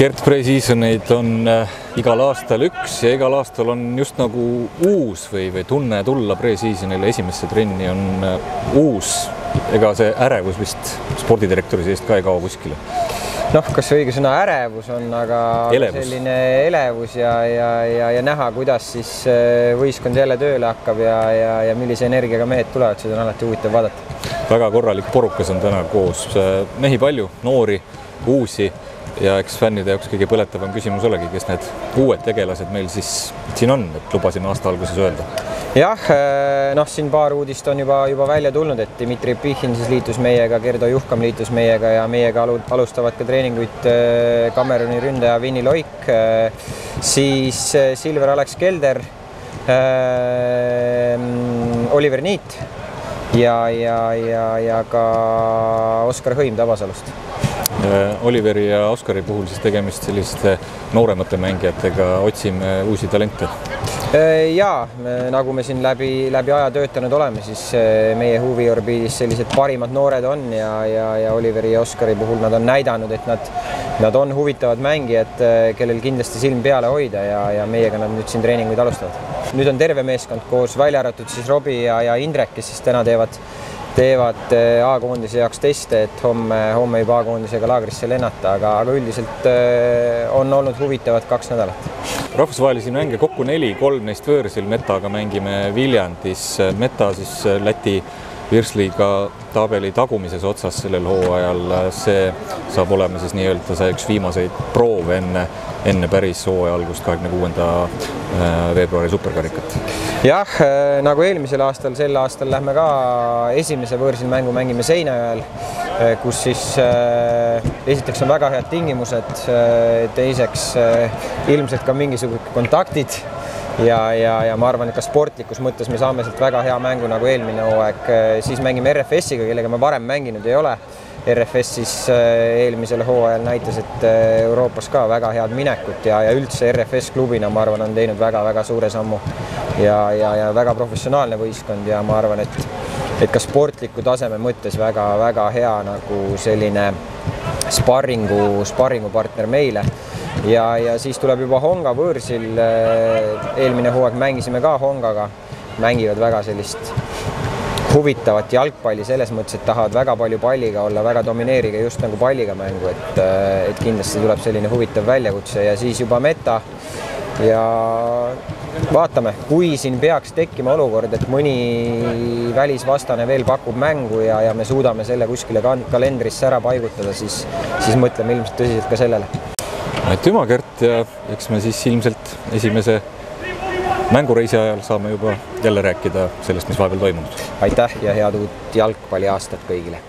Gert Pre-seasoneid on äh, igal aastal üks ja igal aastal on just nagu uus või, või tunne tulla Pre-seasonile esimesse trenni on äh, uus. ega see ärevus vist spordidirektori seest ka ei kao kuskile. noh, kas õige sõna ärevus on, aga Elevus. selline elevus ja, ja, ja, ja näha, kuidas siis äh, võistkond jälle tööle hakkab ja, ja, ja millise energiaga mehed tulevad, seda on alati huvitav vaadata. väga korralik porukas on täna koos, mehi palju, noori, uusi ja eks fännide jaoks kõige põletavam küsimus olegi, kes need uued tegelased meil siis siin on, et lubasime aasta alguses öelda. jah, noh, siin paar uudist on juba, juba välja tulnud, et Dmitri Pihhin siis liitus meiega, Gerdo Juhkam liitus meiega ja meiega alu, alustavad ka treeninguid Kameruni ründaja Vinni Loik, siis Silver Alex Kelder, Oliver Niit ja, ja, ja, ja ka Oskar Hõim Tabasalust Oliveri ja Oskari puhul siis tegemist selliste nooremate mängijatega, otsime uusi talente. ja nagu me siin läbi, läbi aja töötanud oleme, siis meie huviorbiidis sellised parimad noored on ja, ja, ja Oliveri ja Oskari puhul nad on näidanud, et nad, nad on huvitavad mängijad, kellel kindlasti silm peale hoida ja, ja meiega nad nüüd siin treeninguid alustavad. nüüd on terve meeskond koos, välja arvatud siis Robbie ja, ja Indrek, kes siis täna teevad teevad A-koondise jaoks teste, et homme, homme juba A-koondisega laagrisse lennata, aga, aga üldiselt on olnud huvitavad kaks nädalat. rahvusvahelisi mänge kokku neli, kolm neist võõrsil, Metaga mängime Viljandis, Meta siis Läti Virsliga tabeli tagumises otsas sellel hooajal, see saab olema siis nii-öelda see üks viimaseid proove enne, enne päris hooaja algust, kahekümne kuuenda veebruari superkarikat. jah, nagu eelmisel aastal, sel aastal lähme ka esimese võõrsil mängu mängime Seinajõel, kus siis äh, esiteks on väga head tingimused, teiseks äh, ilmselt ka mingisugused kontaktid ja, ja, ja ma arvan, et ka sportlikus mõttes me saame sealt väga hea mängu nagu eelmine hooaeg, siis mängime RFS-iga, kellega me varem mänginud ei ole. RFS siis eelmisel hooajal näitas, et Euroopas ka väga head minekut ja, ja üldse RFS klubina, ma arvan, on teinud väga-väga suure sammu ja, ja, ja väga professionaalne võistkond ja ma arvan, et, et ka sportliku taseme mõttes väga-väga hea nagu selline sparringu, sparringupartner meile ja, ja siis tuleb juba Honga võõrsil. eelmine hooaeg mängisime ka Hongaga, mängivad väga sellist huvitavat jalgpalli selles mõttes, et tahavad väga palju palliga olla, väga domineerige just nagu palliga mängu, et, et kindlasti tuleb selline huvitav väljakutse ja siis juba meta. Ja vaatame, kui siin peaks tekkima olukord, et mõni välisvastane veel pakub mängu ja, ja me suudame selle kuskile kalendrisse ära paigutada, siis, siis mõtleme ilmselt tõsiselt ka sellele aitüma, Gert ja eks me siis ilmselt esimese mängureisi ajal saame juba jälle rääkida sellest, mis vahepeal toimunud. aitäh ja head uut jalgpalliaastat kõigile